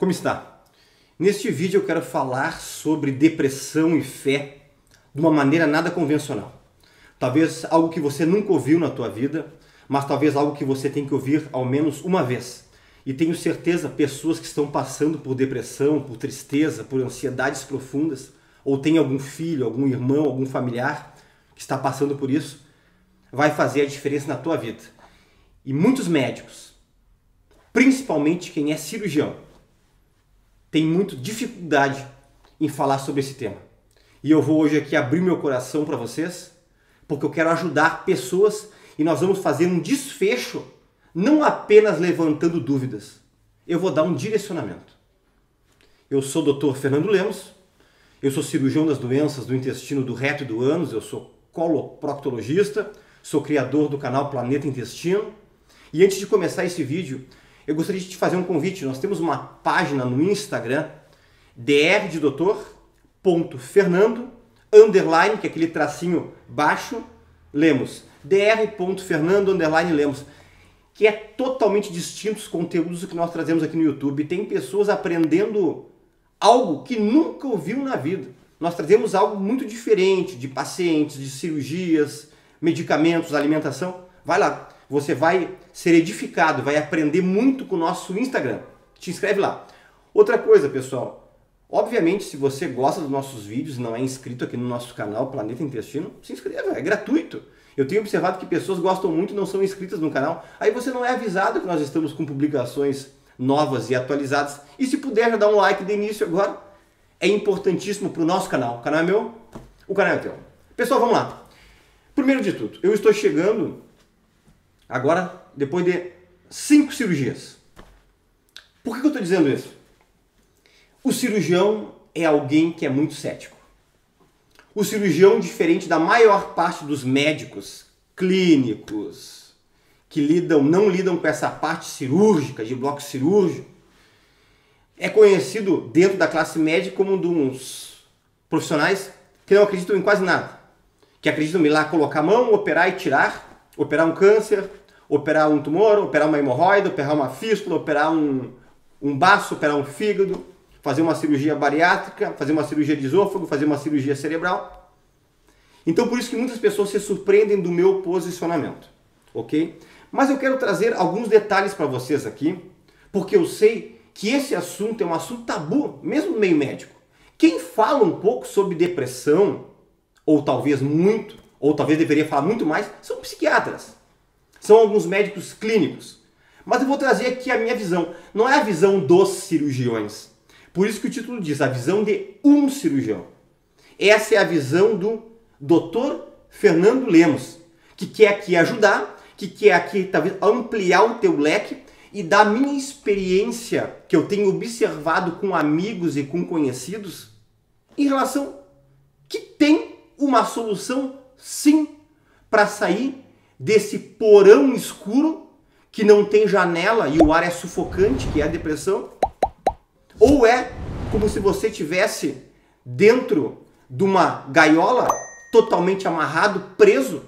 Como está? Neste vídeo eu quero falar sobre depressão e fé de uma maneira nada convencional. Talvez algo que você nunca ouviu na tua vida, mas talvez algo que você tem que ouvir ao menos uma vez. E tenho certeza pessoas que estão passando por depressão, por tristeza, por ansiedades profundas, ou tem algum filho, algum irmão, algum familiar que está passando por isso, vai fazer a diferença na tua vida. E muitos médicos, principalmente quem é cirurgião, tem muito dificuldade em falar sobre esse tema. E eu vou hoje aqui abrir meu coração para vocês, porque eu quero ajudar pessoas e nós vamos fazer um desfecho, não apenas levantando dúvidas. Eu vou dar um direcionamento. Eu sou o Dr. Fernando Lemos, eu sou cirurgião das doenças do intestino do reto e do ânus, eu sou coloproctologista, sou criador do canal Planeta Intestino. E antes de começar esse vídeo, eu gostaria de te fazer um convite. Nós temos uma página no Instagram, dr doutor, ponto Fernando, underline, que é aquele tracinho baixo, Lemos. dr.fernando, underline, Lemos. Que é totalmente distinto dos conteúdos que nós trazemos aqui no YouTube. Tem pessoas aprendendo algo que nunca ouviu na vida. Nós trazemos algo muito diferente de pacientes, de cirurgias, medicamentos, alimentação. Vai lá, você vai ser edificado, vai aprender muito com o nosso Instagram. Te inscreve lá. Outra coisa, pessoal, obviamente, se você gosta dos nossos vídeos e não é inscrito aqui no nosso canal Planeta Intestino, se inscreva, é gratuito. Eu tenho observado que pessoas gostam muito e não são inscritas no canal. Aí você não é avisado que nós estamos com publicações novas e atualizadas. E se puder já dar um like de início agora, é importantíssimo para o nosso canal. O canal é meu, o canal é teu. Pessoal, vamos lá. Primeiro de tudo, eu estou chegando Agora, depois de cinco cirurgias. Por que eu estou dizendo isso? O cirurgião é alguém que é muito cético. O cirurgião, diferente da maior parte dos médicos clínicos que lidam, não lidam com essa parte cirúrgica, de bloco cirúrgico, é conhecido dentro da classe média como um dos profissionais que não acreditam em quase nada. Que acreditam em ir lá colocar a mão, operar e tirar, operar um câncer, operar um tumor, operar uma hemorroida, operar uma fístula, operar um, um baço, operar um fígado, fazer uma cirurgia bariátrica, fazer uma cirurgia de esôfago, fazer uma cirurgia cerebral. Então por isso que muitas pessoas se surpreendem do meu posicionamento, ok? Mas eu quero trazer alguns detalhes para vocês aqui, porque eu sei que esse assunto é um assunto tabu, mesmo no meio médico. Quem fala um pouco sobre depressão, ou talvez muito, ou talvez deveria falar muito mais, são psiquiatras. São alguns médicos clínicos. Mas eu vou trazer aqui a minha visão. Não é a visão dos cirurgiões. Por isso que o título diz a visão de um cirurgião. Essa é a visão do Dr. Fernando Lemos, que quer aqui ajudar, que quer aqui talvez ampliar o teu leque e da minha experiência que eu tenho observado com amigos e com conhecidos em relação que tem uma solução sim para sair desse porão escuro que não tem janela e o ar é sufocante, que é a depressão? Ou é como se você tivesse dentro de uma gaiola totalmente amarrado, preso,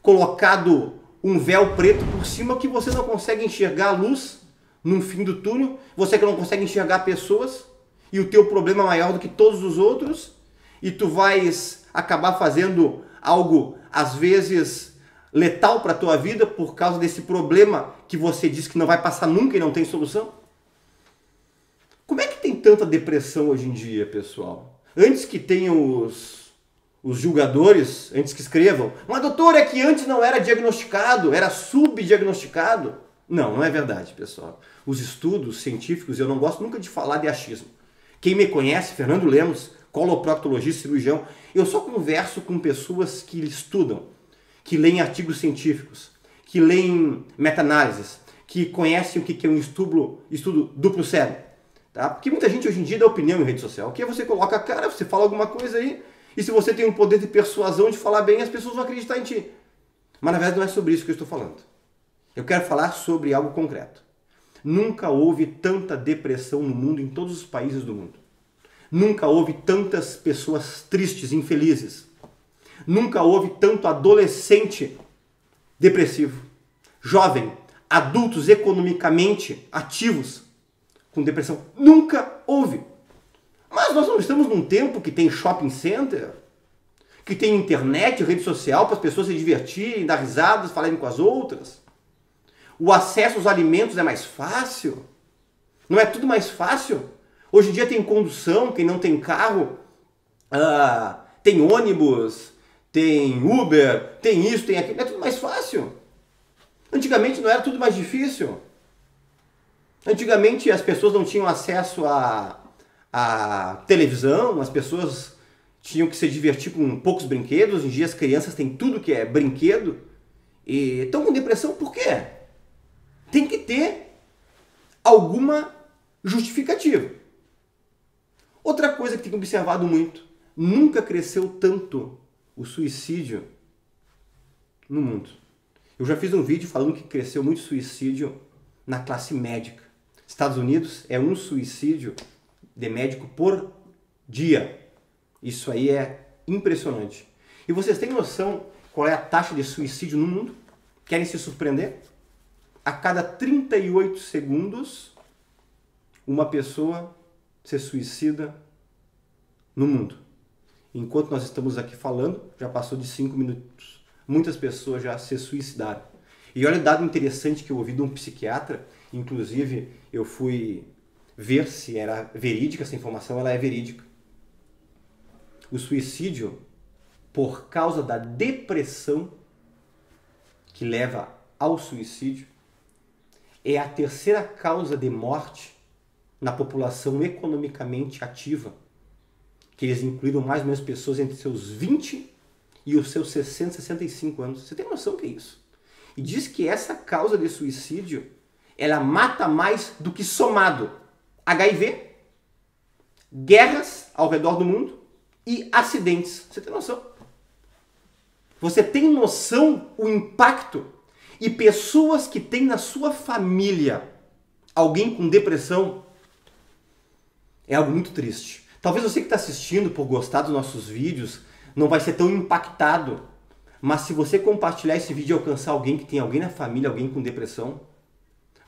colocado um véu preto por cima que você não consegue enxergar a luz no fim do túnel, você que não consegue enxergar pessoas e o teu problema é maior do que todos os outros e tu vais acabar fazendo algo às vezes letal para a tua vida por causa desse problema que você diz que não vai passar nunca e não tem solução? Como é que tem tanta depressão hoje em dia, pessoal? Antes que tenham os, os julgadores, antes que escrevam, mas doutor, é que antes não era diagnosticado, era subdiagnosticado. Não, não é verdade, pessoal. Os estudos científicos, eu não gosto nunca de falar de achismo. Quem me conhece, Fernando Lemos, coloproctologista, cirurgião, eu só converso com pessoas que estudam, que leem artigos científicos, que leem meta-análises, que conhecem o que é um estudo, estudo duplo cérebro. Tá? Porque muita gente hoje em dia dá opinião em rede social. Que você coloca a cara, você fala alguma coisa aí, e se você tem um poder de persuasão de falar bem, as pessoas vão acreditar em ti. Mas na verdade não é sobre isso que eu estou falando. Eu quero falar sobre algo concreto. Nunca houve tanta depressão no mundo, em todos os países do mundo. Nunca houve tantas pessoas tristes, infelizes. Nunca houve tanto adolescente depressivo, jovem, adultos economicamente ativos com depressão? Nunca houve. Mas nós não estamos num tempo que tem shopping center, que tem internet, rede social para as pessoas se divertirem, dar risadas, falarem com as outras. O acesso aos alimentos é mais fácil. Não é tudo mais fácil? Hoje em dia tem condução, quem não tem carro, uh, tem ônibus, tem Uber, tem isso, tem aquilo. É tudo mais fácil. Antigamente não era tudo mais difícil. Antigamente as pessoas não tinham acesso a, a televisão, as pessoas tinham que se divertir com poucos brinquedos. Hoje em dia as crianças têm tudo que é brinquedo e estão com depressão por quê? Tem que ter alguma justificativa. Outra coisa que tem observado muito, nunca cresceu tanto o suicídio no mundo. Eu já fiz um vídeo falando que cresceu muito suicídio na classe médica. Estados Unidos é um suicídio de médico por dia. Isso aí é impressionante. E vocês têm noção qual é a taxa de suicídio no mundo? Querem se surpreender? A cada 38 segundos, uma pessoa se suicida no mundo. Enquanto nós estamos aqui falando, já passou de 5 minutos. Muitas pessoas já se suicidaram. E olha o dado interessante que eu ouvi de um psiquiatra, inclusive eu fui ver se era verídica essa informação, ela é verídica. O suicídio por causa da depressão que leva ao suicídio é a terceira causa de morte na população economicamente ativa, que eles incluíram mais ou menos pessoas entre seus 20 e os seus 60, 65 anos. Você tem noção que é isso? E diz que essa causa de suicídio, ela mata mais do que somado HIV, guerras ao redor do mundo e acidentes. Você tem noção? Você tem noção o impacto e pessoas que têm na sua família alguém com depressão é algo muito triste. Talvez você que está assistindo por gostar dos nossos vídeos não vai ser tão impactado, mas se você compartilhar esse vídeo e alcançar alguém que tem alguém na família, alguém com depressão,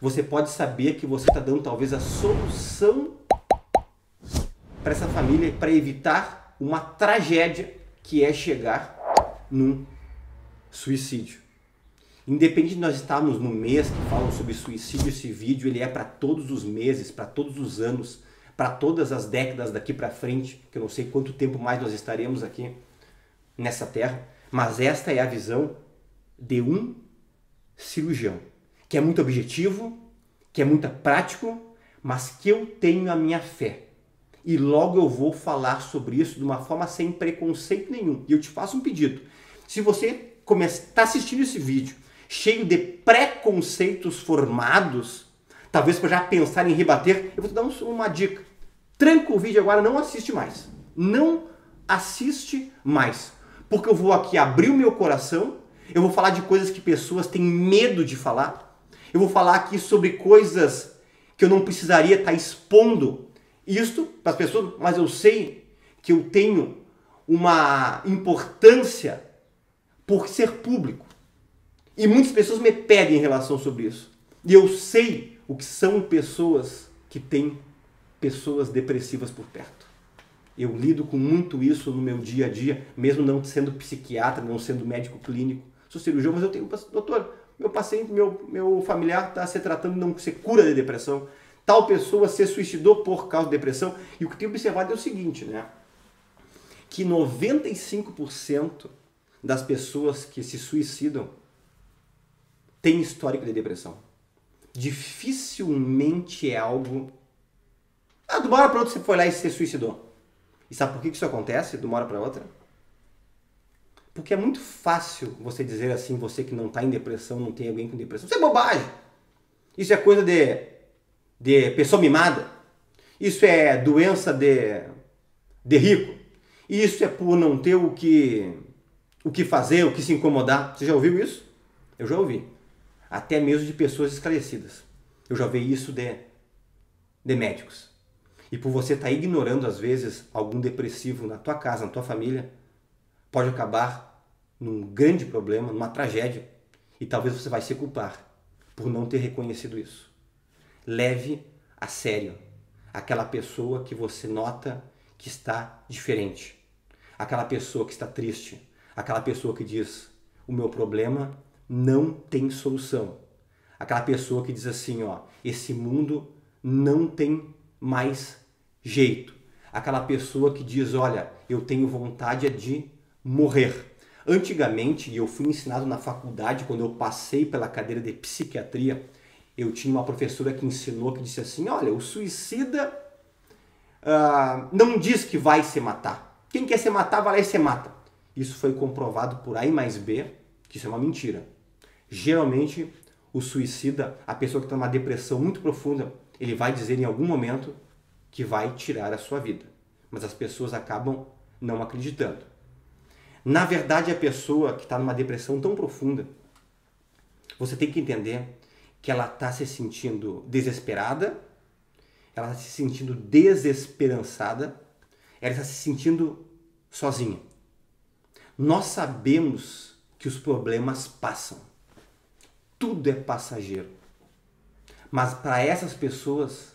você pode saber que você está dando talvez a solução para essa família para evitar uma tragédia que é chegar num suicídio. Independente de nós estarmos no mês que falam sobre suicídio, esse vídeo ele é para todos os meses, para todos os anos para todas as décadas daqui para frente, que eu não sei quanto tempo mais nós estaremos aqui nessa terra, mas esta é a visão de um cirurgião, que é muito objetivo, que é muito prático, mas que eu tenho a minha fé. E logo eu vou falar sobre isso de uma forma sem preconceito nenhum. E eu te faço um pedido. Se você está assistindo esse vídeo cheio de preconceitos formados, talvez para já pensar em rebater, eu vou te dar uma dica. Tranca o vídeo agora, não assiste mais. Não assiste mais. Porque eu vou aqui abrir o meu coração, eu vou falar de coisas que pessoas têm medo de falar. Eu vou falar aqui sobre coisas que eu não precisaria estar expondo isto para as pessoas, mas eu sei que eu tenho uma importância por ser público. E muitas pessoas me pedem em relação sobre isso. E eu sei o que são pessoas que têm pessoas depressivas por perto. Eu lido com muito isso no meu dia a dia, mesmo não sendo psiquiatra, não sendo médico clínico. Sou cirurgião, mas eu tenho, doutor, meu paciente, meu, meu familiar está se tratando não ser cura de depressão. Tal pessoa se suicidou por causa de depressão. E o que tenho observado é o seguinte, né? Que 95% das pessoas que se suicidam têm histórico de depressão dificilmente é algo. Ah, de uma hora para outra você foi lá e se suicidou. E sabe por que isso acontece de uma hora para outra? Porque é muito fácil você dizer assim, você que não está em depressão, não tem alguém com depressão. Isso é bobagem. Isso é coisa de, de pessoa mimada. Isso é doença de, de rico. Isso é por não ter o que, o que fazer, o que se incomodar. Você já ouviu isso? Eu já ouvi até mesmo de pessoas esclarecidas. Eu já vi isso de, de médicos. E por você estar tá ignorando, às vezes, algum depressivo na tua casa, na tua família, pode acabar num grande problema, numa tragédia. E talvez você vai se culpar por não ter reconhecido isso. Leve a sério. Aquela pessoa que você nota que está diferente. Aquela pessoa que está triste. Aquela pessoa que diz: O meu problema não tem solução. Aquela pessoa que diz assim: Ó, esse mundo não tem mais jeito. Aquela pessoa que diz: Olha, eu tenho vontade de morrer. Antigamente, eu fui ensinado na faculdade, quando eu passei pela cadeira de psiquiatria, eu tinha uma professora que ensinou que disse assim: Olha, o suicida uh, não diz que vai se matar. Quem quer se matar, vai lá e se mata. Isso foi comprovado por A mais B, que isso é uma mentira. Geralmente, o suicida, a pessoa que está numa depressão muito profunda, ele vai dizer em algum momento que vai tirar a sua vida. Mas as pessoas acabam não acreditando. Na verdade, a pessoa que está numa depressão tão profunda, você tem que entender que ela está se sentindo desesperada, ela está se sentindo desesperançada, ela está se sentindo sozinha. Nós sabemos que os problemas passam. Tudo é passageiro. Mas para essas pessoas,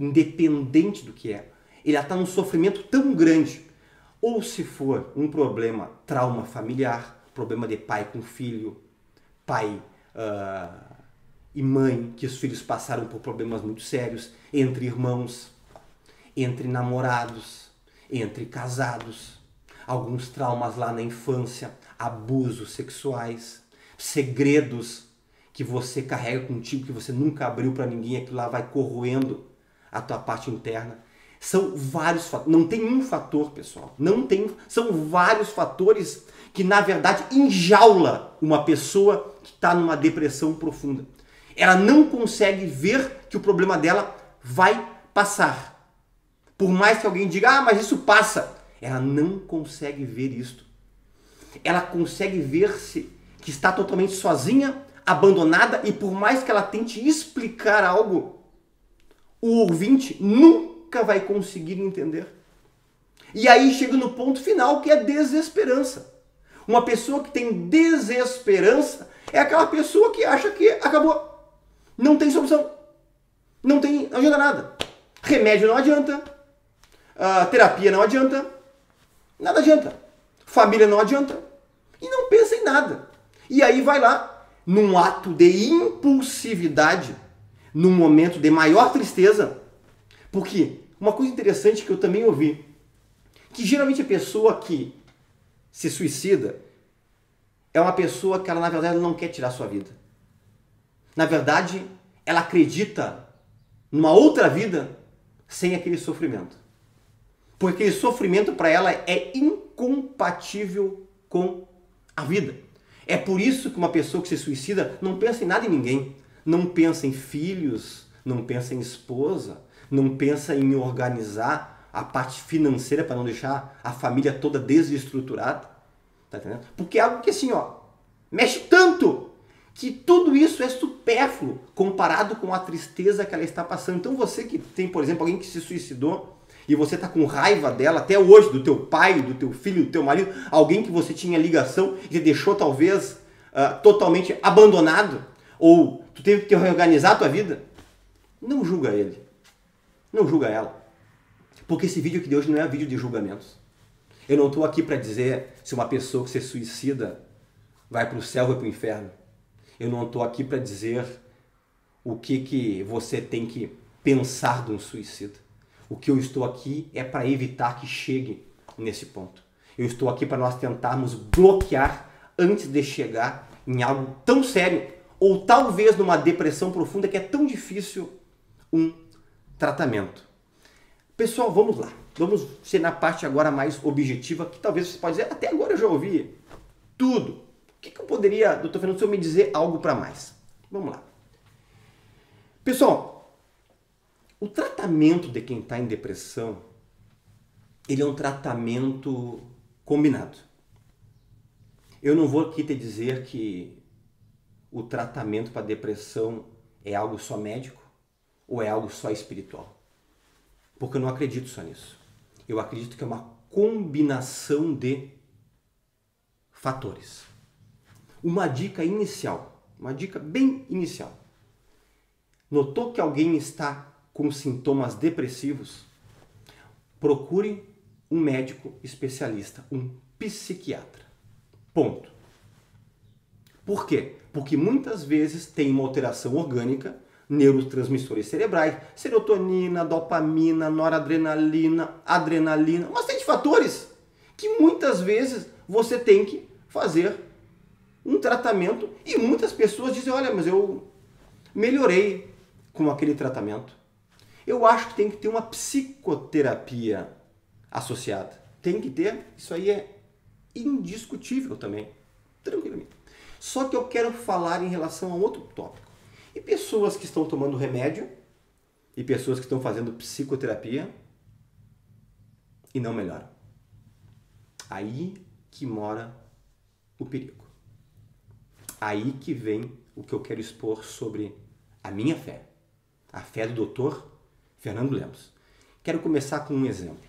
independente do que é, ele está num sofrimento tão grande. Ou se for um problema, trauma familiar, problema de pai com filho, pai uh, e mãe, que os filhos passaram por problemas muito sérios, entre irmãos, entre namorados, entre casados, alguns traumas lá na infância, abusos sexuais, segredos que você carrega contigo, que você nunca abriu para ninguém, aquilo lá vai corroendo a tua parte interna. São vários fatores, não tem um fator, pessoal. Não tem, são vários fatores que na verdade enjaula uma pessoa que está numa depressão profunda. Ela não consegue ver que o problema dela vai passar. Por mais que alguém diga, ah, mas isso passa. Ela não consegue ver isto. Ela consegue ver-se que está totalmente sozinha, abandonada, e por mais que ela tente explicar algo, o ouvinte nunca vai conseguir entender. E aí chega no ponto final, que é desesperança. Uma pessoa que tem desesperança é aquela pessoa que acha que acabou. Não tem solução. Não tem, não adianta nada. Remédio não adianta. Uh, terapia não adianta. Nada adianta. Família não adianta. E não pensa em nada. E aí vai lá, num ato de impulsividade, num momento de maior tristeza. Porque uma coisa interessante que eu também ouvi, que geralmente a pessoa que se suicida é uma pessoa que ela na verdade não quer tirar sua vida. Na verdade, ela acredita numa outra vida sem aquele sofrimento. Porque aquele sofrimento para ela é incompatível com a vida. É por isso que uma pessoa que se suicida não pensa em nada e ninguém não pensa em filhos, não pensa em esposa, não pensa em organizar a parte financeira para não deixar a família toda desestruturada. Tá entendendo? Porque é algo que assim, ó, mexe tanto que tudo isso é supérfluo comparado com a tristeza que ela está passando. Então você que tem, por exemplo, alguém que se suicidou e você está com raiva dela até hoje, do teu pai, do teu filho, do teu marido, alguém que você tinha ligação e deixou talvez uh, totalmente abandonado, ou tu teve que reorganizar a tua vida, não julga ele. Não julga ela. Porque esse vídeo aqui de hoje não é vídeo de julgamentos. Eu não estou aqui para dizer se uma pessoa que se suicida vai para o céu ou para o inferno. Eu não estou aqui para dizer o que, que você tem que pensar de um suicida. O que eu estou aqui é para evitar que chegue nesse ponto. Eu estou aqui para nós tentarmos bloquear antes de chegar em algo tão sério ou talvez numa depressão profunda que é tão difícil um tratamento. Pessoal, vamos lá. Vamos ser na parte agora mais objetiva, que talvez você pode dizer, até agora eu já ouvi tudo. O que, que eu poderia, doutor Fernando, se eu me dizer algo para mais? Vamos lá. Pessoal, o tratamento de quem está em depressão, ele é um tratamento combinado. Eu não vou aqui te dizer que o tratamento para depressão é algo só médico ou é algo só espiritual. Porque eu não acredito só nisso. Eu acredito que é uma combinação de fatores. Uma dica inicial, uma dica bem inicial. Notou que alguém está com sintomas depressivos, procure um médico especialista, um psiquiatra. Ponto. Por quê? Porque muitas vezes tem uma alteração orgânica, neurotransmissores cerebrais, serotonina, dopamina, noradrenalina, adrenalina, uma série de fatores que muitas vezes você tem que fazer um tratamento e muitas pessoas dizem: olha, mas eu melhorei com aquele tratamento. Eu acho que tem que ter uma psicoterapia associada. Tem que ter, isso aí é indiscutível também. Tranquilamente. Só que eu quero falar em relação a outro tópico. E pessoas que estão tomando remédio e pessoas que estão fazendo psicoterapia e não melhoram. Aí que mora o perigo. Aí que vem o que eu quero expor sobre a minha fé, a fé do doutor Fernando Lemos. Quero começar com um exemplo.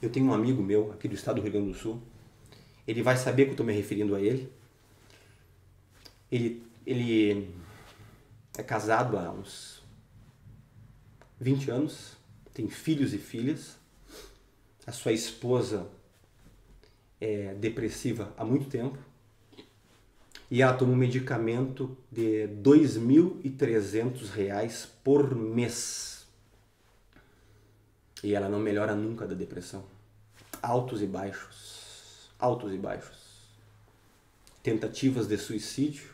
Eu tenho um amigo meu aqui do estado do Rio Grande do Sul. Ele vai saber que eu estou me referindo a ele. Ele, ele é casado há uns 20 anos, tem filhos e filhas. A sua esposa é depressiva há muito tempo e ela toma um medicamento de R$ 2.300 por mês. E ela não melhora nunca da depressão. Altos e baixos, altos e baixos. Tentativas de suicídio.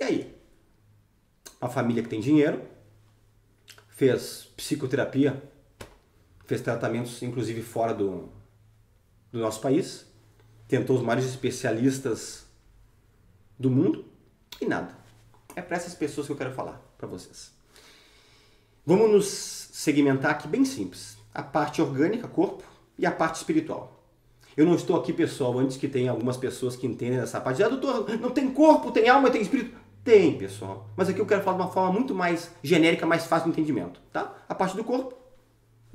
E aí? Uma família que tem dinheiro, fez psicoterapia, fez tratamentos inclusive fora do, do nosso país, tentou os maiores especialistas do mundo e nada. É para essas pessoas que eu quero falar para vocês. Vamos nos segmentar aqui bem simples. A parte orgânica, corpo, e a parte espiritual. Eu não estou aqui, pessoal, antes que tenha algumas pessoas que entendem essa parte. Ah, doutor, não tem corpo, tem alma, tem espírito. Tem, pessoal. Mas aqui eu quero falar de uma forma muito mais genérica, mais fácil de entendimento, tá? A parte do corpo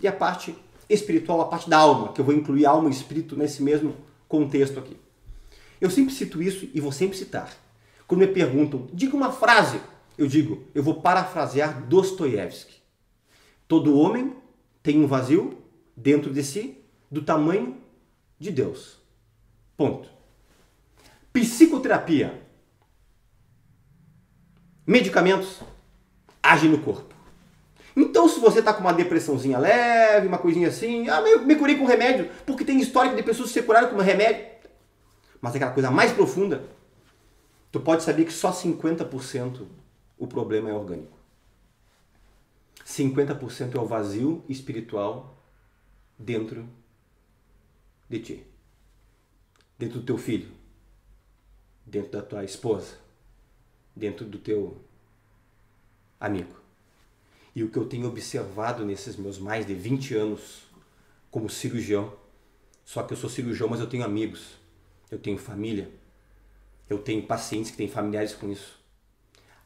e a parte espiritual, a parte da alma, que eu vou incluir alma e espírito nesse mesmo contexto aqui. Eu sempre cito isso e vou sempre citar. Quando me perguntam, diga uma frase, eu digo, eu vou parafrasear Dostoiévski. Todo homem tem um vazio dentro de si do tamanho de Deus. Ponto. Psicoterapia. Medicamentos agem no corpo. Então, se você está com uma depressãozinha leve, uma coisinha assim, ah, me, me curei com remédio, porque tem histórico de pessoas que se curaram com remédio mas aquela coisa mais profunda, tu pode saber que só 50% o problema é orgânico. 50% é o vazio espiritual dentro de ti. Dentro do teu filho, dentro da tua esposa, dentro do teu amigo. E o que eu tenho observado nesses meus mais de 20 anos como cirurgião, só que eu sou cirurgião, mas eu tenho amigos eu tenho família, eu tenho pacientes que têm familiares com isso.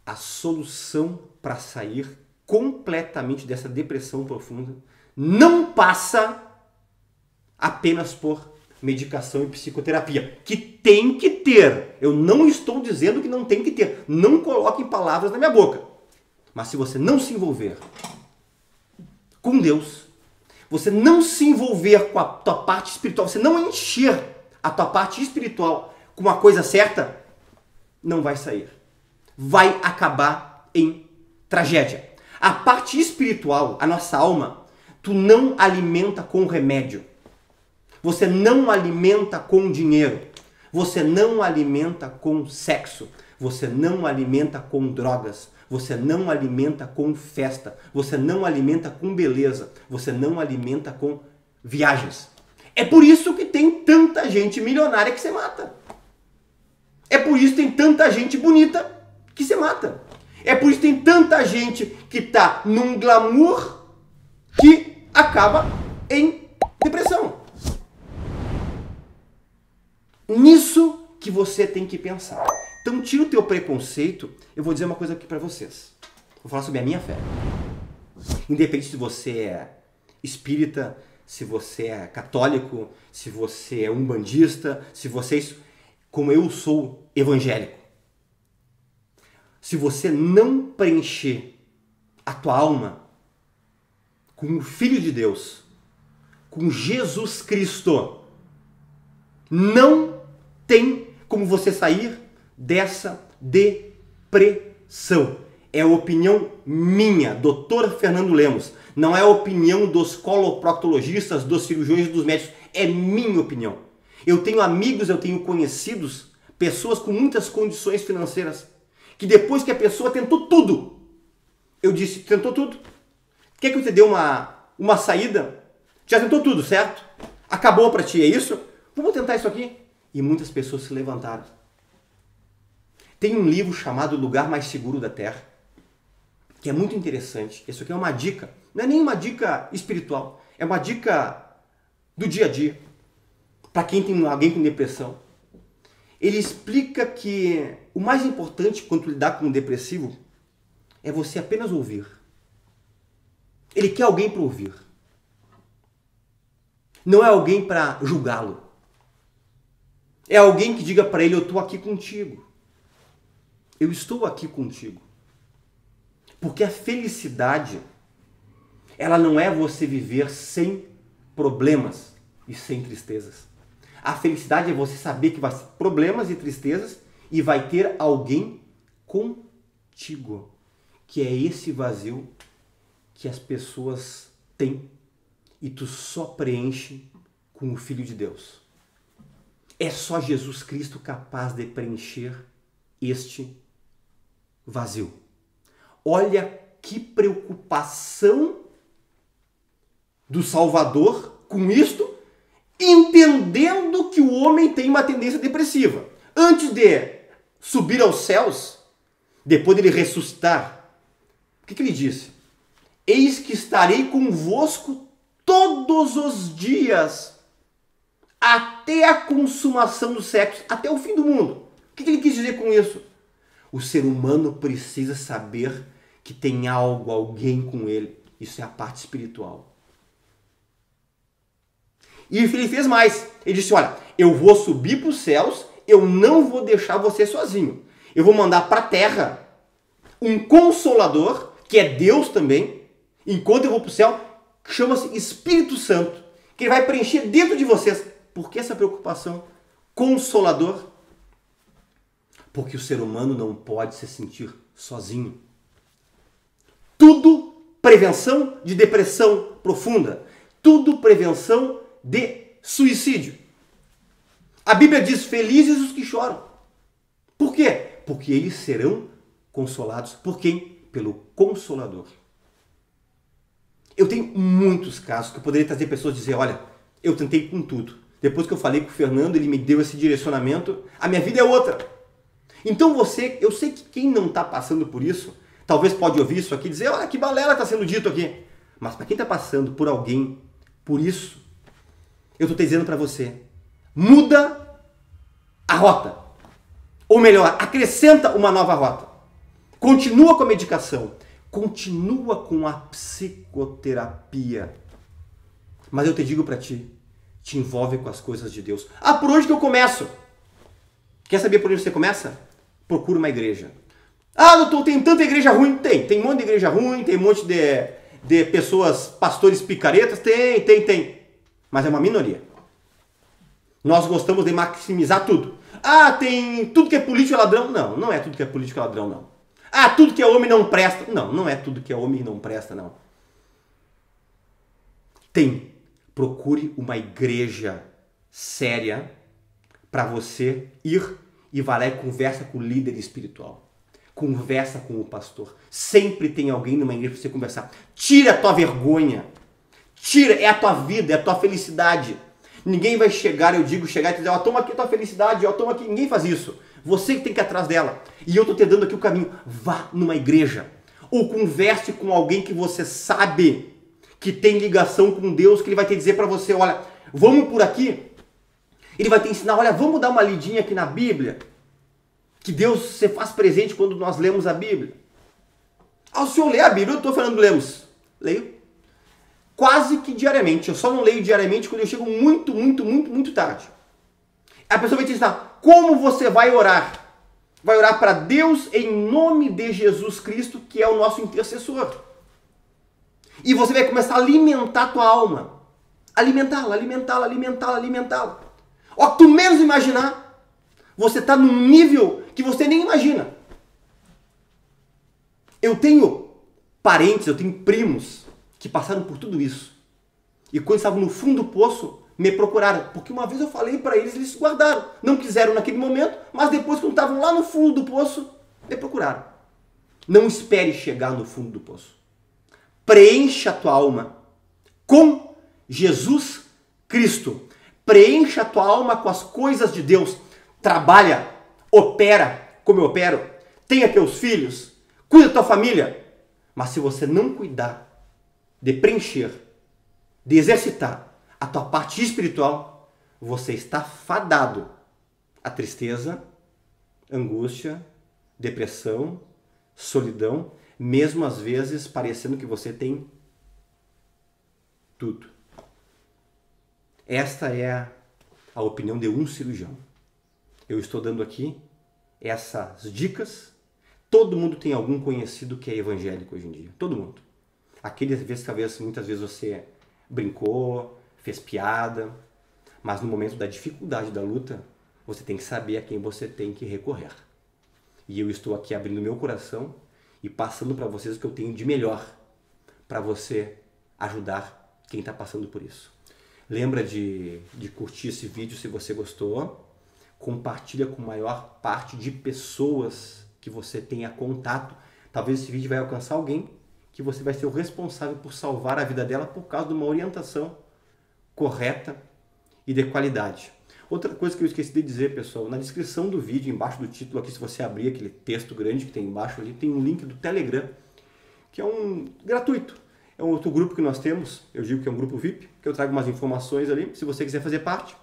A solução para sair completamente dessa depressão profunda não passa apenas por medicação e psicoterapia, que tem que ter. Eu não estou dizendo que não tem que ter. Não coloque palavras na minha boca. Mas se você não se envolver com Deus, você não se envolver com a tua parte espiritual, você não encher a tua parte espiritual com uma coisa certa, não vai sair. Vai acabar em tragédia. A parte espiritual, a nossa alma, tu não alimenta com remédio. Você não alimenta com dinheiro. Você não alimenta com sexo. Você não alimenta com drogas. Você não alimenta com festa. Você não alimenta com beleza. Você não alimenta com viagens. É por isso que tem tanta gente milionária que se mata. É por isso que tem tanta gente bonita que se mata. É por isso que tem tanta gente que está num glamour que acaba Nisso que você tem que pensar. Então tira o teu preconceito. Eu vou dizer uma coisa aqui para vocês. Vou falar sobre a minha fé. Independente se você é espírita, se você é católico, se você é umbandista, se você como eu sou evangélico. Se você não preencher a tua alma com o Filho de Deus, com Jesus Cristo, não tem como você sair dessa depressão. É a opinião minha, doutor Fernando Lemos. Não é a opinião dos coloproctologistas, dos cirurgiões e dos médicos. É minha opinião. Eu tenho amigos, eu tenho conhecidos, pessoas com muitas condições financeiras, que depois que a pessoa tentou tudo, eu disse, tentou tudo. Quer que eu te dê uma, uma saída? Já tentou tudo, certo? Acabou para ti, é isso? Vamos tentar isso aqui. E muitas pessoas se levantaram. Tem um livro chamado Lugar Mais Seguro da Terra, que é muito interessante. Isso aqui é uma dica. Não é nem uma dica espiritual, é uma dica do dia a dia. Para quem tem alguém com depressão. Ele explica que o mais importante quando lidar com um depressivo é você apenas ouvir. Ele quer alguém para ouvir. Não é alguém para julgá-lo. É alguém que diga para ele: Eu estou aqui contigo. Eu estou aqui contigo. Porque a felicidade, ela não é você viver sem problemas e sem tristezas. A felicidade é você saber que vai ter problemas e tristezas e vai ter alguém contigo. Que é esse vazio que as pessoas têm e tu só preenche com o Filho de Deus. É só Jesus Cristo capaz de preencher este vazio. Olha que preocupação do Salvador com isto, entendendo que o homem tem uma tendência depressiva. Antes de subir aos céus, depois de ele ressuscitar, o que, que ele disse? Eis que estarei convosco todos os dias até a consumação do sexo, até o fim do mundo. O que ele quis dizer com isso? O ser humano precisa saber que tem algo, alguém com ele. Isso é a parte espiritual. E ele fez mais. Ele disse: Olha, eu vou subir para os céus, eu não vou deixar você sozinho. Eu vou mandar para a terra um consolador, que é Deus também. Enquanto eu vou para o céu, chama-se Espírito Santo, que ele vai preencher dentro de vocês por que essa preocupação? Consolador? Porque o ser humano não pode se sentir sozinho. Tudo prevenção de depressão profunda. Tudo prevenção de suicídio. A Bíblia diz: Felizes os que choram. Por quê? Porque eles serão consolados. Por quem? Pelo Consolador. Eu tenho muitos casos que eu poderia trazer pessoas dizer: Olha, eu tentei com tudo. Depois que eu falei com o Fernando, ele me deu esse direcionamento. A minha vida é outra. Então você, eu sei que quem não está passando por isso, talvez pode ouvir isso aqui e dizer, olha que balela está sendo dito aqui. Mas para quem está passando por alguém, por isso, eu estou dizendo para você, muda a rota. Ou melhor, acrescenta uma nova rota. Continua com a medicação. Continua com a psicoterapia. Mas eu te digo para ti, te envolve com as coisas de Deus. Ah, por onde que eu começo? Quer saber por onde você começa? Procura uma igreja. Ah, doutor, tem tanta igreja ruim? Tem. Tem um monte de igreja ruim, tem um monte de, de pessoas, pastores picaretas. Tem, tem, tem. Mas é uma minoria. Nós gostamos de maximizar tudo. Ah, tem tudo que é político é ladrão? Não, não é tudo que é político é ladrão, não. Ah, tudo que é homem não presta? Não, não é tudo que é homem não presta, não. Tem procure uma igreja séria para você ir e vai lá e conversa com o líder espiritual. Conversa com o pastor. Sempre tem alguém numa igreja para você conversar. Tira a tua vergonha. Tira, é a tua vida, é a tua felicidade. Ninguém vai chegar, eu digo, chegar e dizer, ó, toma aqui a tua felicidade, ó, toma aqui. Ninguém faz isso. Você que tem que ir atrás dela. E eu tô te dando aqui o caminho. Vá numa igreja. Ou converse com alguém que você sabe que tem ligação com Deus, que ele vai te dizer para você, olha, vamos por aqui. Ele vai te ensinar, olha, vamos dar uma lidinha aqui na Bíblia. Que Deus se faz presente quando nós lemos a Bíblia. Ao senhor ler a Bíblia, eu estou falando lemos. Leio quase que diariamente. Eu só não leio diariamente quando eu chego muito, muito, muito, muito tarde. A pessoa vai te ensinar como você vai orar. Vai orar para Deus em nome de Jesus Cristo, que é o nosso intercessor. E você vai começar a alimentar a tua alma. Alimentá-la, alimentá-la, alimentá-la, alimentá-la. Ó, tu menos imaginar, você está num nível que você nem imagina. Eu tenho parentes, eu tenho primos que passaram por tudo isso. E quando estavam no fundo do poço, me procuraram. Porque uma vez eu falei para eles, eles guardaram. Não quiseram naquele momento, mas depois, quando estavam lá no fundo do poço, me procuraram. Não espere chegar no fundo do poço. Preencha a tua alma com Jesus Cristo. Preencha a tua alma com as coisas de Deus. Trabalha, opera como eu opero. Tenha teus filhos, cuida da tua família. Mas se você não cuidar de preencher, de exercitar a tua parte espiritual, você está fadado à tristeza, angústia, depressão, solidão, mesmo às vezes parecendo que você tem tudo. Esta é a opinião de um cirurgião. Eu estou dando aqui essas dicas. Todo mundo tem algum conhecido que é evangélico hoje em dia. Todo mundo. Aqueles vezes, talvez, muitas vezes você brincou, fez piada, mas no momento da dificuldade da luta, você tem que saber a quem você tem que recorrer. E eu estou aqui abrindo meu coração e passando para vocês o que eu tenho de melhor para você ajudar quem está passando por isso. Lembra de, de curtir esse vídeo se você gostou. Compartilha com a maior parte de pessoas que você tenha contato. Talvez esse vídeo vai alcançar alguém que você vai ser o responsável por salvar a vida dela por causa de uma orientação correta e de qualidade. Outra coisa que eu esqueci de dizer, pessoal, na descrição do vídeo, embaixo do título aqui, se você abrir aquele texto grande que tem embaixo ali, tem um link do Telegram, que é um gratuito. É um outro grupo que nós temos, eu digo que é um grupo VIP, que eu trago umas informações ali. Se você quiser fazer parte,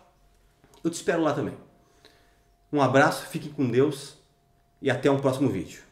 eu te espero lá também. Um abraço, fique com Deus e até um próximo vídeo.